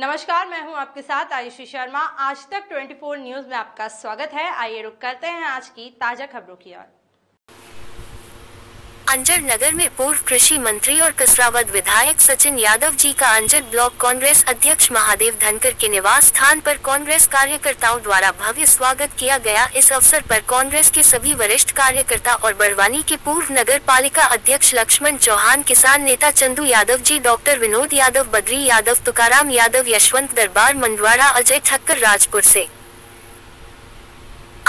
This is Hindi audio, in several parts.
नमस्कार, मैं हूँ आपके साथ आयुषी शर्मा। आज तक 24 न्यूज़ में आपका स्वागत है। आइए रुक करते हैं आज की ताज़ा खबरों की ओर। अंजर नगर में पूर्व कृषि मंत्री और कसरावद विधायक सचिन यादव जी का अंजर ब्लॉक कांग्रेस अध्यक्ष महादेव धनकर के निवास स्थान पर कांग्रेस कार्यकर्ताओं द्वारा भव्य स्वागत किया गया। इस अवसर पर कांग्रेस के सभी वरिष्ठ कार्यकर्ता और बड़वानी के पूर्व नगर पालिका अध्यक्ष लक्ष्मण चौहान, किसान नेता चंदू यादव जी, डॉक्टर विनोद यादव, बद्री यादव, तुकाराम यादव, यशवंत दरबार, मंडवाड़ा, अजय ठक्कर राजपुर से।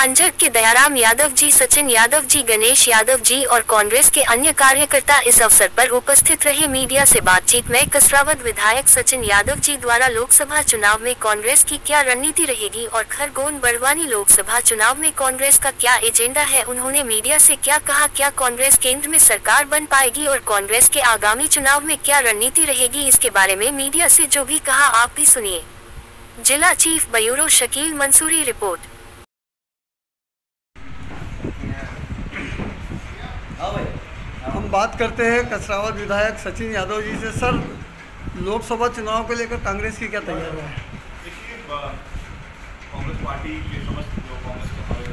अंजर के दयाराम यादव जी, सचिन यादव जी, गणेश यादव जी और कांग्रेस के अन्य कार्यकर्ता इस अवसर पर उपस्थित रहे। मीडिया से बातचीत में कसरावद विधायक सचिन यादव जी द्वारा लोकसभा चुनाव में कांग्रेस की क्या रणनीति रहेगी और खरगोन बड़वानी लोकसभा चुनाव में कांग्रेस का क्या एजेंडा है, उन्होंने मीडिया से क्या कहा, क्या कांग्रेस केंद्र में सरकार बन पाएगी और कांग्रेस के आगामी चुनाव में क्या रणनीति रहेगी, इसके बारे में मीडिया से जो भी कहा, आप भी सुनिए। जिला chief bureau Shakeel Mansoori report हम बात करते हैं कसरावत विधायक सचिन यादव जी से। सर, लोकसभा चुनाव को लेकर कांग्रेस की क्या तैयारी है? देखिए कांग्रेस पार्टी के समस्त जो कांग्रेस के हमारे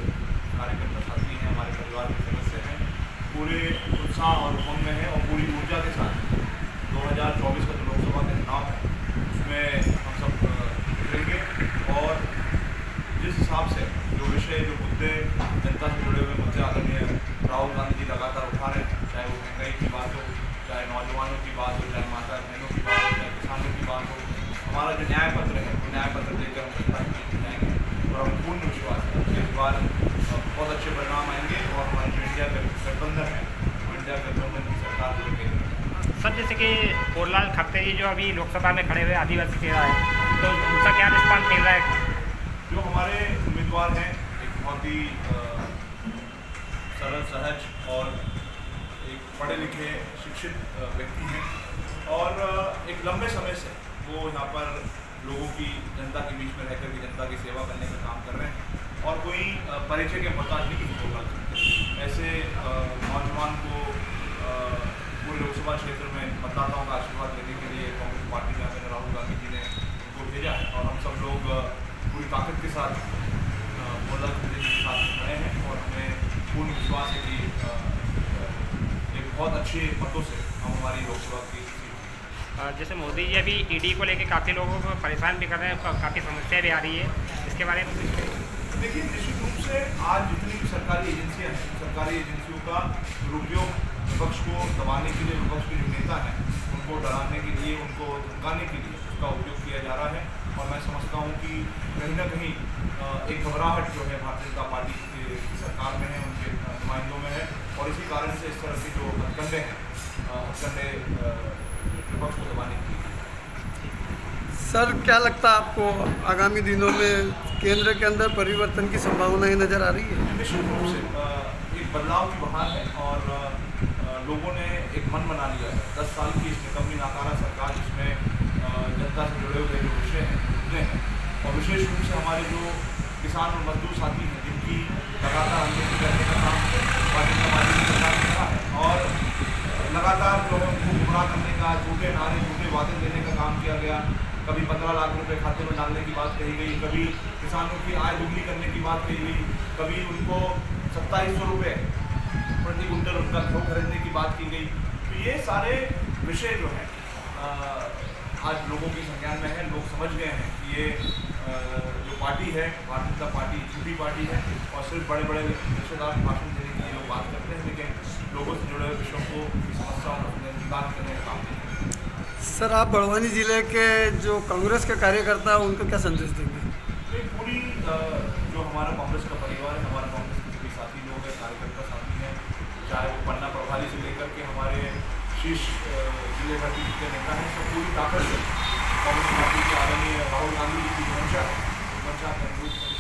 कार्यकर्ता साथी हैं, हमारे परिवार के सदस्य हैं, पूरे उत्साह और उमंग में है और पूरी ऊर्जा के साथ 2024 का जो लोकसभा का चुनाव है, उसमें हम सब उतरेंगे और जिस हिसाब से जो विषय, जो मुद्दे जनता से जुड़े हुए मुद्दे आदरणीय राहुल गांधी जी लगातार उठा रहे हैं चाहे वो महँगाई की बात हो चाहे नौजवानों की बात हो चाहे माता बहनों की बात हो चाहे किसानों की बात हो हमारा जो न्याय पत्र है वो न्याय पत्र देकर हम जनता के बीच जाएँगे और हम पूर्ण विश्वास है कि इस बार बहुत अच्छे परिणाम आएँगे और हमारा जो इंडिया गठबंधन है वो इंडिया गठबंधन की सरकार को लेकर सर जैसे कि कोरलाल खत्ते जी जो अभी लोकसभा में खड़े हुए आदिवासी चेहरा है तो उनका क्या रिस्पॉन्स मिल रहा है? जो हमारे उम्मीदवार हैं, एक बहुत ही सरल, सहज और एक पढ़े लिखे शिक्षित व्यक्ति हैं। और एक लंबे समय से वो यहाँ पर लोगों की, जनता के बीच में रह कर के जनता की सेवा करने का काम कर रहे हैं। और कोई परिचय के मोहताज नहीं को ऐसे नौजवान को पूरे लोकसभा क्षेत्र में मतदाताओं का आशीर्वाद देने के लिए कांग्रेस पार्टी में आकर राहुल गांधी जी ने उनको भेजा है। और हम सब लोग पूरी ताकत के साथ मोदा के साथ खड़े हैं और हमें पूर्ण विश्वास है कि एक बहुत अच्छे मतों से हम हमारी लोकसभा की जैसे मोदी जी अभी ईडी को लेकर काफ़ी लोगों को परेशान भी कर रहे हैं काफ़ी समस्या भी आ रही है। इसके बारे में देखिए निश्चित रूप से आज जितनी भी सरकारी एजेंसियाँ हैं सरकारी एजेंसियों का दुरुपयोग विपक्ष को दबाने के लिए विपक्ष के जो नेता हैं उनको डराने के लिए उनको धमकाने के लिए उसका उपयोग किया जा रहा है। और मैं समझता हूँ कि कहीं ना कहीं एक घबराहट जो है भारतीय जनता पार्टी की सरकार में है उनके नुमाइंदों में है। और इसी कारण से इस तरह के जो हथकंडे हैं हथकंडे विपक्ष को दबाने के लिए। सर क्या लगता है आपको आगामी दिनों में केंद्र के अंदर परिवर्तन की संभावनाएँ नज़र आ रही है? निश्चित रूप से एक बदलाव की बहार है और लोगों ने एक मन बना लिया है। दस साल की इस निकम्मी नाकारा सरकार, जिसमें जनता से जुड़े हुए जो विषय हैं, मुद्दे हैं। और विशेष रूप से हमारे जो किसान और मजदूर साथी हैं, जिनकी लगातार अनदेखी करने का काम पार्टी समाज सरकार कर रहा है। और लगातार है, उनको गुमराह करने का, झूठे नारे, झूठे वादे देने का काम किया गया। कभी पंद्रह लाख रुपए खाते में डालने की बात कही गई, कभी किसानों की आय दुगनी करने की बात कही गई, कभी उनको सत्ताईस सौ रुपये प्रति कुंटल उनका घरों खरीदने की बात की गई। तो ये सारे विषय जो हैं आज लोगों के संज्ञान में है लोग समझ गए हैं कि ये जो पार्टी है भारतीय जनता पार्टी छोटी पार्टी है और सिर्फ़ बड़े बड़े रिश्तेदार भाषण देने के लिए लोग बात करते हैं लेकिन लोगों से जुड़े हुए विषयों को समस्याओं को निदान करने का काम नहीं सर आप बड़वानी ज़िले के जो कांग्रेस के कार्यकर्ता हैं उनको क्या संदेश देंगे? पूरी जो हमारा कांग्रेस का परिवार है हमारा कांग्रेस के सभी साथी लोग हैं कार्यकर्ता साथी हैं चाहे वो पन्ना प्रभारी से लेकर के हमारे शीर्ष ज़िले भर के नेता हैं, सब पूरी ताकत से कांग्रेस पार्टी के आदरणीय राहुल गांधी जी की मंशा मंशा के अनुरूप